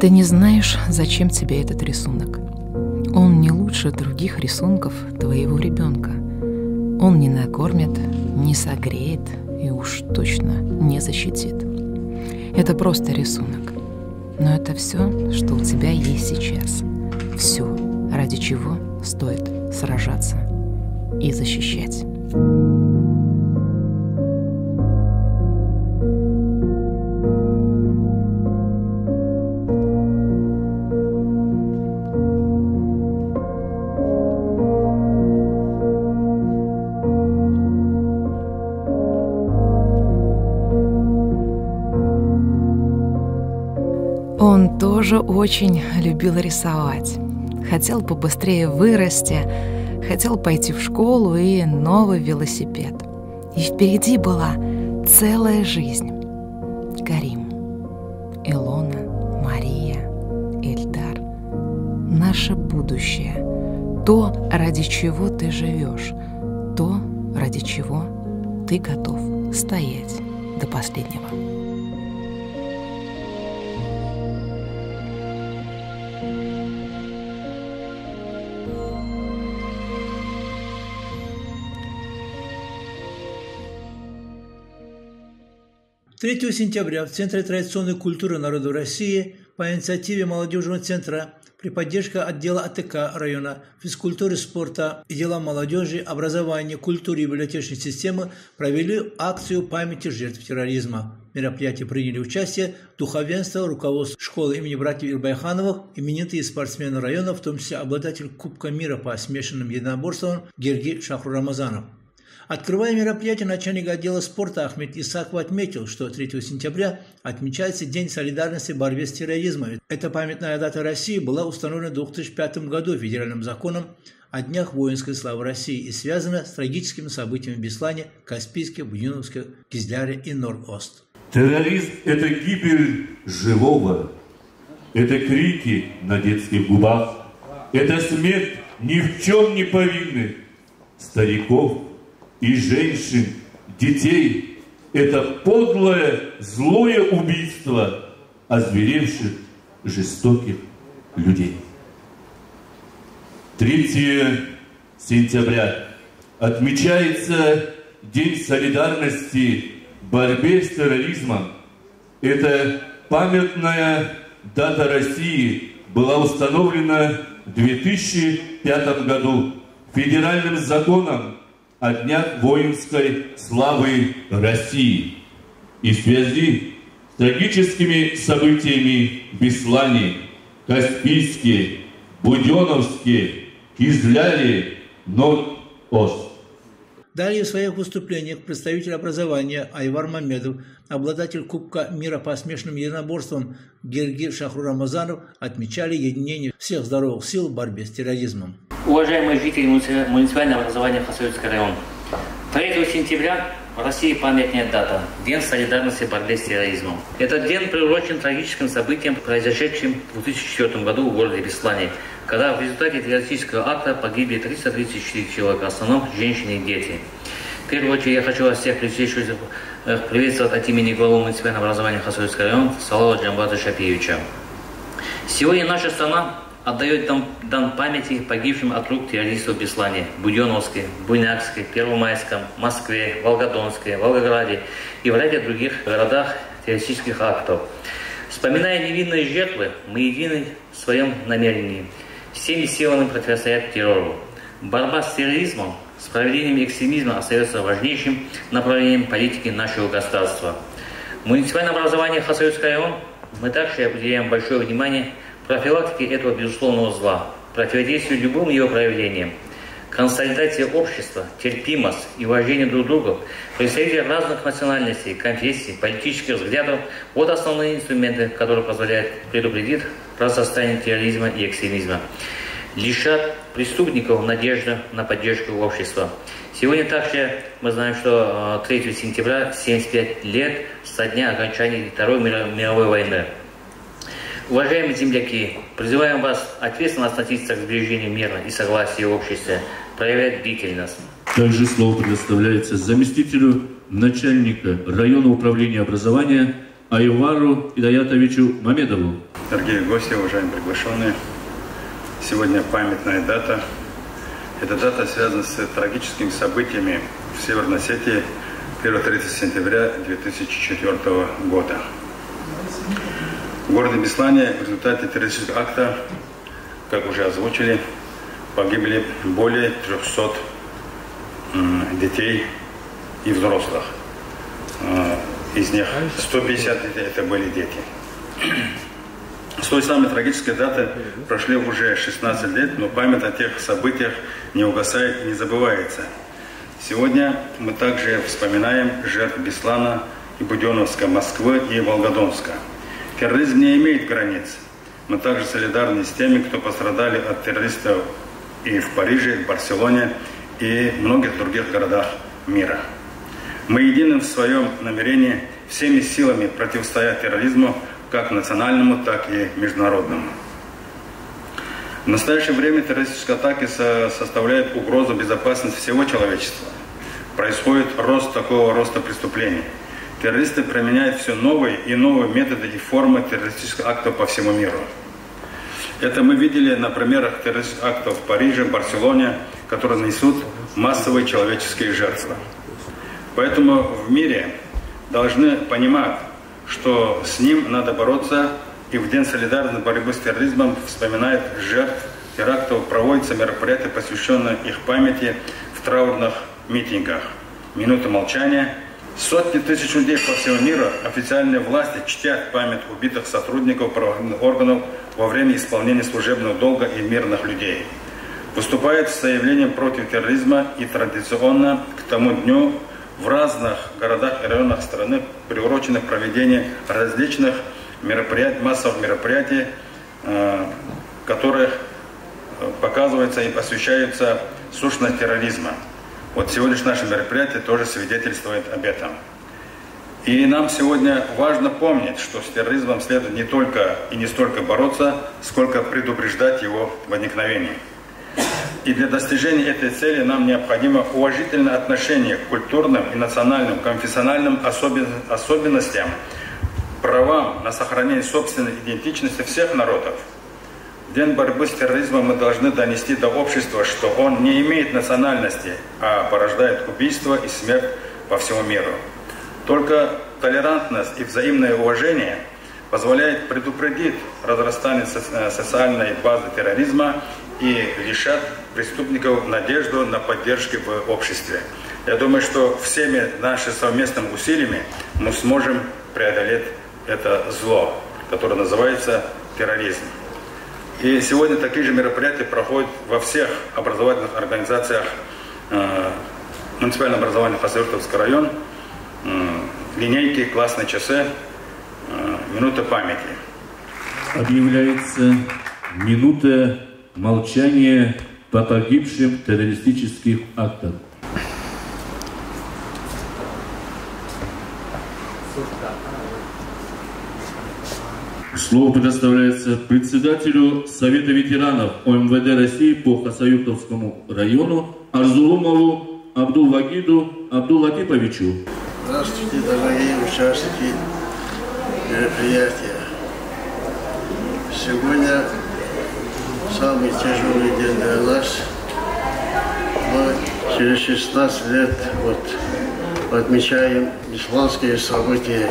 Ты не знаешь, зачем тебе этот рисунок. Он не лучше других рисунков твоего ребенка. Он не накормит, не согреет и уж точно не защитит. Это просто рисунок. Но это все, что у тебя есть сейчас. Все, ради чего стоит сражаться и защищать. Тоже очень любил рисовать. Хотел побыстрее вырасти, хотел пойти в школу и новый велосипед. И впереди была целая жизнь. Карим, Илона, Мария, Эльдар. Наше будущее. То, ради чего ты живешь. То, ради чего ты готов стоять до последнего. Третьего сентября в Центре традиционной культуры народов России по инициативе молодежного центра при поддержке отдела АТК района физкультуры, спорта и дела молодежи, образования, культуры и библиотечной системы провели акцию памяти жертв терроризма. В мероприятии приняли участие духовенство, руководство школы имени братьев Ирбайхановых, именитые спортсмены района, в том числе обладатель Кубка мира по смешанным единоборствам Герги Шахру Рамазанов. Открывая мероприятие, начальник отдела спорта Ахмед Исаков отметил, что 3 сентября отмечается День солидарности в борьбе с терроризмом. Эта памятная дата России была установлена в 2005 году федеральным законом о Днях воинской славы России и связана с трагическими событиями в Беслане, Каспийске, Буденовске, Кизляре и Норд-Ост. Терроризм – это гибель живого, это крики на детских губах, это смерть ни в чем не повинных стариков, и женщин, детей. Это подлое, злое убийство озверевших, жестоких людей. 3 сентября отмечается День солидарности в борьбе с терроризмом. Это памятная дата России была установлена в 2005 году федеральным законом о Днях воинской славы России и связи с трагическими событиями в Беслане, Каспийске, Буденовске, Кизляре, Норд-Ост. Далее в своих выступлениях представитель образования Айвар Мамедов, обладатель Кубка мира по смешанным единоборствам Герги Шахру Рамазанов отмечали единение всех здоровых сил в борьбе с терроризмом. Уважаемые жители муниципального образования Хасавюрский район, 3 сентября в России памятная дата – День солидарности в борьбе с терроризмом. Этот день приурочен трагическим событиям, произошедшим в 2004 году в городе Беслане, когда в результате террористического акта погибли 334 человека, в основном женщины и дети. В первую очередь я хочу вас всех присутствующих э, приветствовать от имени главы муниципального образования Хасавюрский район Салава Джамбата Шапиевича. Сегодня наша страна отдает дан, дан памяти погибшим от рук террористов Беслане, Буденовске, Буйнакске, Первомайском, Москве, Волгодонске, Волгограде и в ряде других городах террористических актов. Вспоминая невинные жертвы, мы едины в своем намерении всеми силами противостоять террору. Борьба с терроризмом, с проведением экстремизма остается важнейшим направлением политики нашего государства. В муниципальном образовании Хасавюрский район мы также уделяем большое внимание профилактике этого безусловного зла, противодействию любым его проявлениям, консолидация общества, терпимость и уважение друг к другу, представители разных национальностей, конфессий, политических взглядов – вот основные инструменты, которые позволяют предупредить разрастание терроризма и экстремизма. Лишат преступников надежды на поддержку общества. Сегодня также мы знаем, что 3 э, сентября 75 лет со дня окончания Второй мировой войны. Уважаемые земляки, призываем вас ответственно относиться к сбережению мира и согласия в обществе, проявлять бдительность. Также слово предоставляется заместителю начальника района управления образования Айвару Идаятовичу Мамедову. дорогие гости, уважаемые приглашенные. Сегодня памятная дата. Эта дата связана с трагическими событиями в Северной Осетии 1-30 сентября 2004 года. В городе Беслане в результате террористического акта, как уже озвучили, погибли более 300 детей и взрослых. Э, из них 150 это были дети. С той самой трагической даты прошли уже 16 лет, но память о тех событиях не угасает и не забывается. Сегодня мы также вспоминаем жертв Беслана и Буденовска, Москвы и Волгодонска. Терроризм не имеет границ. Мы также солидарны с теми, кто пострадали от террористов и в Париже, и в Барселоне, и многих других городах мира. Мы едины в своем намерении всеми силами противостоять терроризму, как национальному, так и международному. В настоящее время террористические атаки составляют угрозу безопасности всего человечества. Происходит рост такого роста преступлений. Террористы применяют все новые и новые методы и формы террористических актов по всему миру. Это мы видели на примерах террористических актов в Париже, Барселоне, которые несут массовые человеческие жертвы. Поэтому в мире должны понимать, что с ним надо бороться, и в День солидарности борьбы с терроризмом вспоминает жертв терактов, проводятся мероприятия, посвященные их памяти в траурных митингах. Минута молчания. Сотни тысяч людей по всему миру официальные власти чтят память убитых сотрудников правоохранительных органов во время исполнения служебного долга и мирных людей. Выступает с заявлением против терроризма и традиционно к тому дню в разных городах и районах страны приурочено проведение различных мероприятий, массовых мероприятий, э, которых э, показывается и посвящается сущность терроризма. Вот сегодняшнее наше мероприятие тоже свидетельствует об этом. И нам сегодня важно помнить, что с терроризмом следует не только и не столько бороться, сколько предупреждать его возникновение. И для достижения этой цели нам необходимо уважительное отношение к культурным и национальным, конфессиональным особенностям, правам на сохранение собственной идентичности всех народов. В день борьбы с терроризмом мы должны донести до общества, что он не имеет национальности, а порождает убийство и смерть по всему миру. Только толерантность и взаимное уважение позволяет предупредить разрастание социальной базы терроризма и лишат преступников надежду на поддержку в обществе. Я думаю, что всеми нашими совместными усилиями мы сможем преодолеть это зло, которое называется терроризм. И сегодня такие же мероприятия проходят во всех образовательных организациях э, муниципального образования Хасавюртовский район, э, линейки, классные часы, э, минута памяти. Объявляется минута молчания по погибшим террористических актах. Слово предоставляется председателю Совета ветеранов ОМВД России по Хасаюктовскому району Арзулумову Абдул-Вагиду Абдул-Латиповичу. Здравствуйте, дорогие участники мероприятия. Сегодня самый тяжелый день для нас. Мы через 16 лет вот отмечаем исламские события,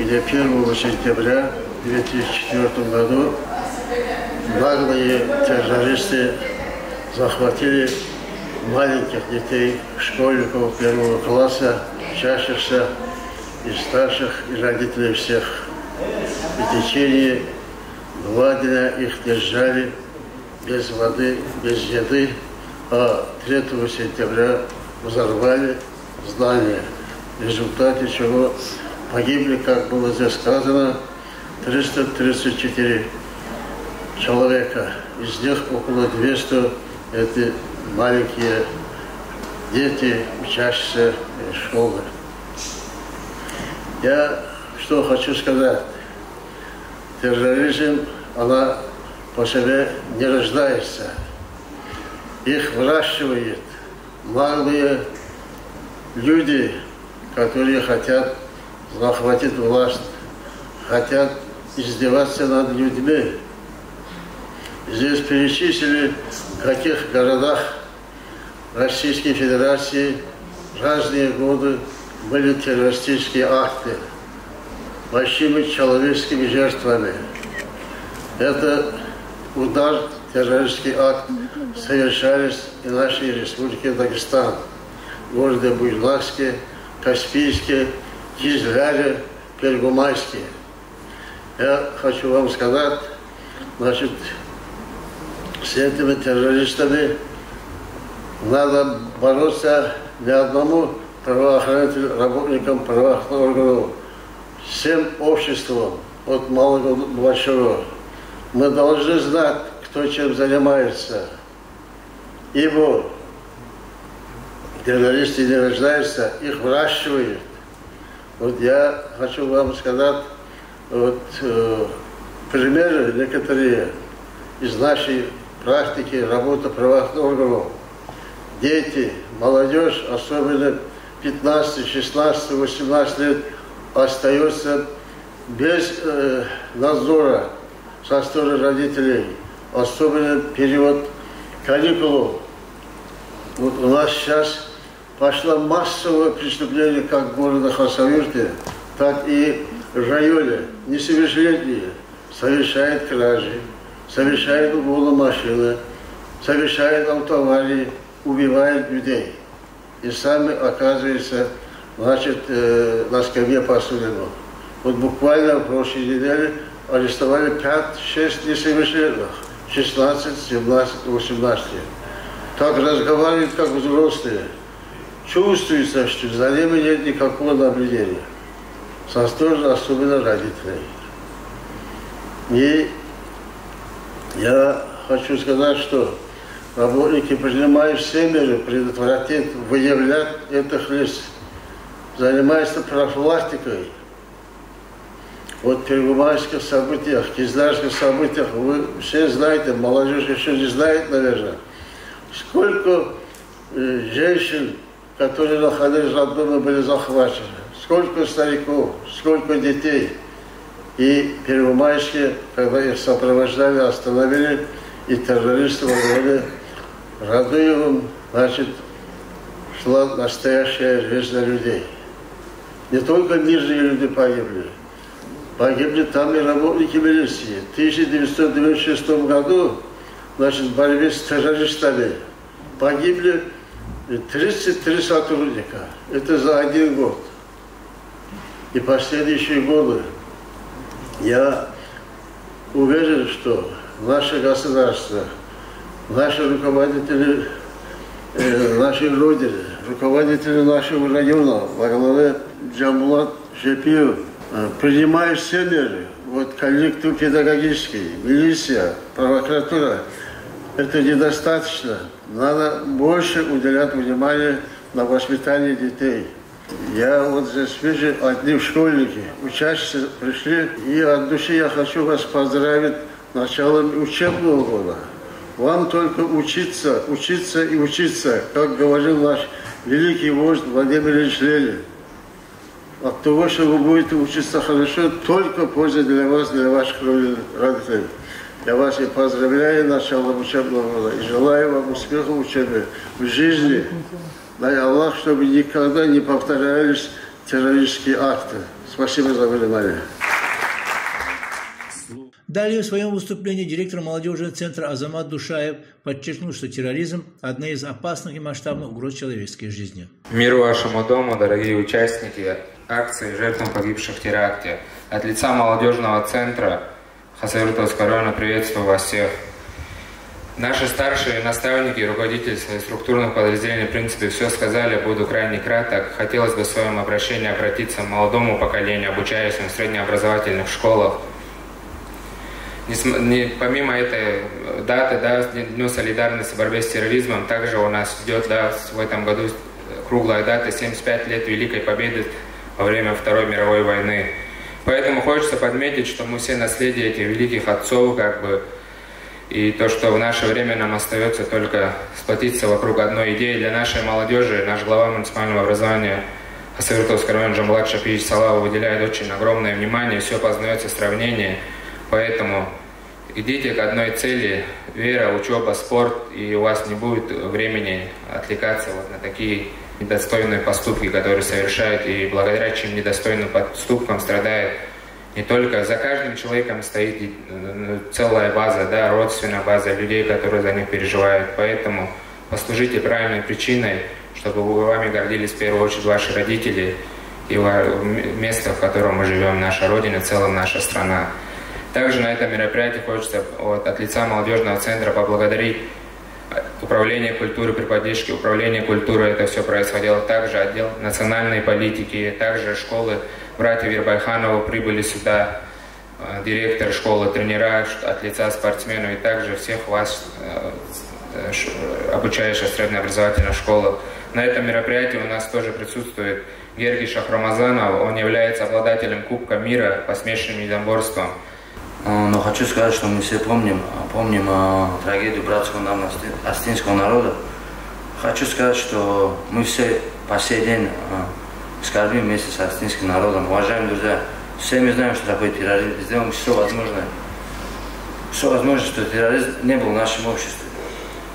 где 1 сентября 2004 году наглые террористы захватили маленьких детей, школьников первого класса, учащихся и старших, и родителей всех. И в течение Два дня их держали без воды, без еды, а 3 сентября взорвали здание, в результате чего погибли, как было здесь сказано, 334 человека. Из них около 200 это маленькие дети, учащиеся школы. Я что хочу сказать. Терроризм она по себе не рождается. Их выращивают малые люди, которые хотят захватить власть, хотят издеваться над людьми. Здесь перечислили, в каких городах Российской Федерации разные годы были террористические акты большими человеческими жертвами. Это удар, террористический акт совершались и нашей республике Дагестан, городе Буйлакске, Каспийске, Кизляре, Пергумайске. Я хочу вам сказать, значит, с этими террористами надо бороться не одному правоохранителю, работникам правоохранительных органов, всем обществом, от малого до большого. Мы должны знать, кто чем занимается. Ибо террористы не рождаются, их выращивают. Вот я хочу вам сказать, вот э, примеры некоторые из нашей практики работы правоохранительных органов. Дети, молодежь, особенно 15, 16, 18 лет, остается без э, надзора со стороны родителей, особенно период каникул. Вот у нас сейчас пошло массовое преступление как в городе Хасавюрте, так и в районе. Несовершеннолетние совершают кражи, совершают угоны машины, совершают автоаварии, убивают людей. И сами оказываются, значит, э, на скамье посудину. Вот буквально в прошлой неделе арестовали 5-6 несовершеннолетних, 16, 17, 18. Так разговаривают, как взрослые. Чувствуется, что за ними нет никакого наблюдения. Со стороны особенно родителей. И я хочу сказать, что работники принимают все меры предотвратить, выявлять этих лиц, занимаются профилактикой. Вот в первомайских событиях, кизлярских событиях, вы все знаете, молодежь еще не знает, наверное, сколько э, женщин, которые находились в роддоме, были захвачены, сколько стариков, сколько детей – и первомайские, когда их сопровождали, остановили, и террористы во главе Радуевым, значит, шла настоящая жизнь людей. Не только мирные люди погибли, погибли там и работники милиции. В 1996 году, значит, в борьбе с террористами погибли 33 сотрудника. Это за один год. И последующие годы я уверен, что наше государство, наши руководители э, нашей Родины, руководители нашего района во главе Джамбулат Жепиев э, принимают все меры. Вот коллектив педагогический, милиция, прокуратура. Это недостаточно. Надо больше уделять внимание на воспитание детей. Я вот здесь вижу одни школьники, учащиеся пришли, и от души я хочу вас поздравить началом учебного года. Вам только учиться, учиться и учиться, как говорил наш великий вождь Владимир Ильич Ленин. От того, что вы будете учиться хорошо, только польза для вас, для ваших родителей. Я вас и поздравляю началом учебного года и желаю вам успеха в учебе, в жизни. Дай Аллах, чтобы никогда не повторялись террористические акты. Спасибо за внимание. Далее в своем выступлении директор молодежного центра Азамат Душаев подчеркнул, что терроризм – одна из опасных и масштабных угроз человеческой жизни. Мир вашему дому, дорогие участники акции жертвам погибших в теракте. От лица молодежного центра Хасавюртовского района приветствую вас всех. Наши старшие наставники и руководители структурных подразделений, в принципе, все сказали, буду крайне краток. Хотелось бы в своем обращении обратиться к молодому поколению, обучающимся в среднеобразовательных школах. Не, не, помимо этой даты, да, Дню солидарности в борьбе с терроризмом, также у нас идет да, в этом году круглая дата 75 лет Великой Победы во время Второй мировой войны. Поэтому хочется подметить, что мы все наследие этих великих отцов, как бы, и то, что в наше время нам остается только сплотиться вокруг одной идеи для нашей молодежи, наш глава муниципального образования Хасавюртовского района Джамбулат Шапич Салава выделяет очень огромное внимание, все познается сравнение, поэтому идите к одной цели, вера, учеба, спорт, и у вас не будет времени отвлекаться вот на такие недостойные поступки, которые совершают, и благодаря чьим недостойным поступкам страдает не только за каждым человеком стоит ну, целая база, да, родственная база людей, которые за них переживают. Поэтому послужите правильной причиной, чтобы вами гордились в первую очередь ваши родители и место, в котором мы живем, наша Родина, в целом наша страна. Также на этом мероприятии хочется вот, от лица молодежного центра поблагодарить Управление культуры при поддержке Управления культуры это все происходило. Также отдел национальной политики, также школы братьев Вербайханова прибыли сюда, э, директор школы, тренера от лица спортсменов и также всех вас, э, э, обучающих среднеобразовательных школах. На этом мероприятии у нас тоже присутствует Гергий Шахрамазанов. Он является обладателем Кубка мира по смешанным единоборствам. Но хочу сказать, что мы все помним, помним трагедию братского нам астинского народа. Хочу сказать, что мы все по сей день скорбим вместе с астинским народом. Уважаемые друзья, все мы знаем, что такое терроризм. Сделаем все возможное. Все возможное, что терроризм не был в нашем обществе.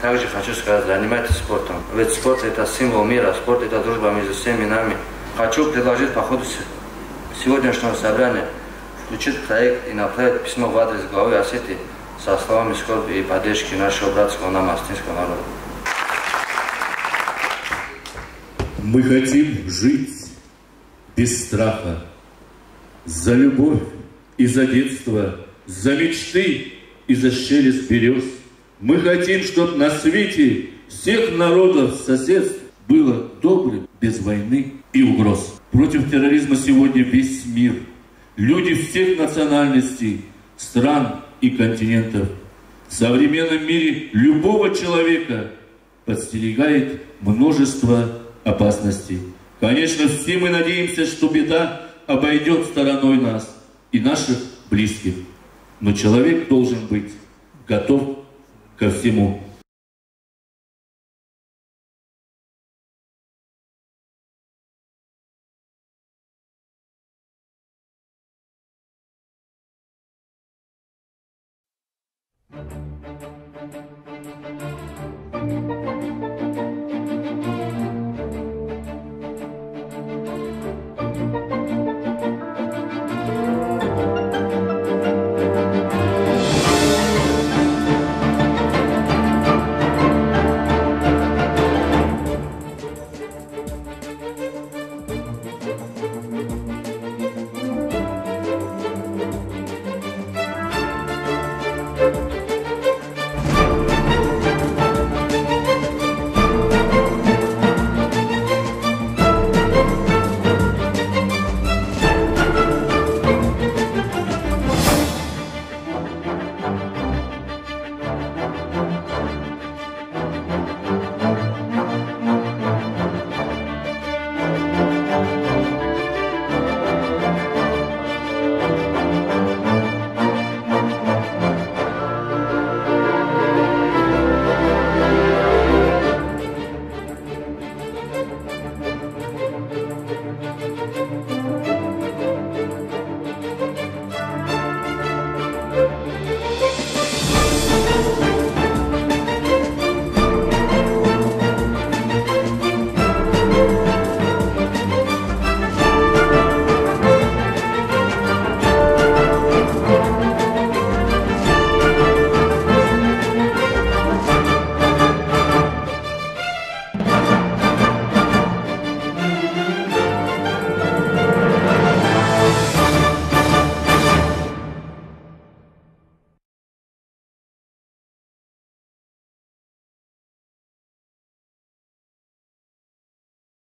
Также хочу сказать, занимайтесь спортом. Ведь спорт это символ мира, спорт это дружба между всеми нами. Хочу предложить по ходу сегодняшнего собрания включить проект и направить письмо в адрес главы Осетии со словами скорби и поддержки нашего братского нам астинского народа. Мы хотим жить без страха, за любовь и за детство, за мечты и за шелест берез. Мы хотим, чтобы на свете всех народов соседств было добрым, без войны и угроз. Против терроризма сегодня весь мир. Люди всех национальностей, стран и континентов. В современном мире любого человека подстерегает множество опасностей. Конечно, все мы надеемся, что беда обойдет стороной нас и наших близких. Но человек должен быть готов ко всему.